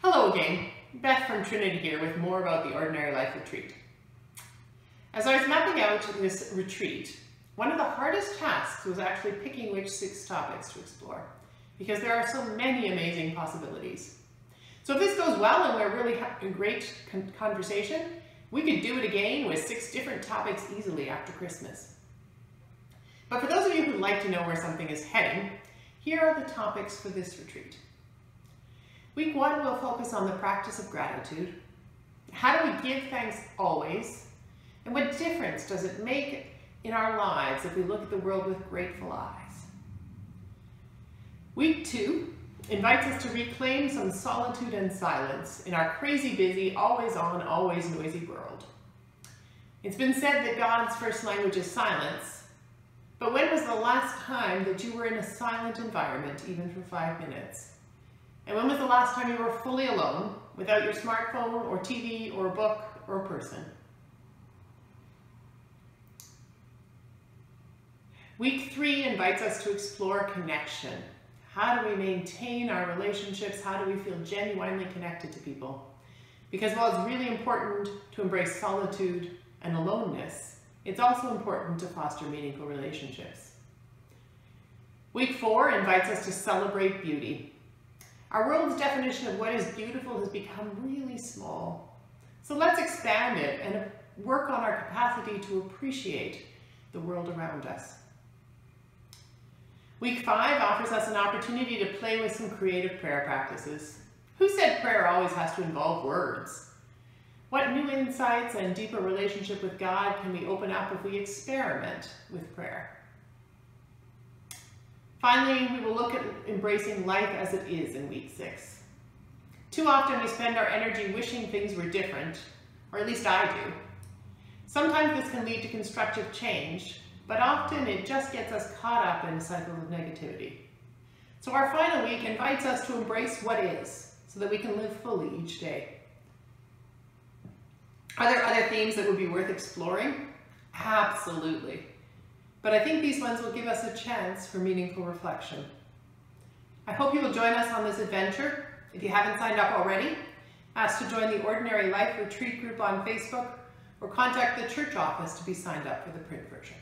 Hello again, Beth from Trinity here with more about the Ordinary Life Retreat. As I was mapping out this retreat, one of the hardest tasks was actually picking which six topics to explore, because there are so many amazing possibilities. So if this goes well and we're really having a great conversation, we could do it again with six different topics easily after Christmas. But for those of you who'd like to know where something is heading, here are the topics for this retreat. Week one will focus on the practice of gratitude. How do we give thanks always? And what difference does it make in our lives if we look at the world with grateful eyes? Week two invites us to reclaim some solitude and silence in our crazy busy, always on, always noisy world. It's been said that God's first language is silence, but when was the last time that you were in a silent environment, even for five minutes? And when was the last time you were fully alone, without your smartphone or TV or book or a person? Week three invites us to explore connection. How do we maintain our relationships? How do we feel genuinely connected to people? Because while it's really important to embrace solitude and aloneness, it's also important to foster meaningful relationships. Week four invites us to celebrate beauty. Our world's definition of what is beautiful has become really small. So let's expand it and work on our capacity to appreciate the world around us. Week five offers us an opportunity to play with some creative prayer practices. Who said prayer always has to involve words? What new insights and deeper relationship with God can we open up if we experiment with prayer? Finally, we will look at embracing life as it is in week six. Too often we spend our energy wishing things were different, or at least I do. Sometimes this can lead to constructive change, but often it just gets us caught up in a cycle of negativity. So our final week invites us to embrace what is, so that we can live fully each day. Are there other themes that would be worth exploring? Absolutely. But I think these ones will give us a chance for meaningful reflection. I hope you will join us on this adventure. If you haven't signed up already, ask to join the Ordinary Life Retreat group on Facebook or contact the church office to be signed up for the print version.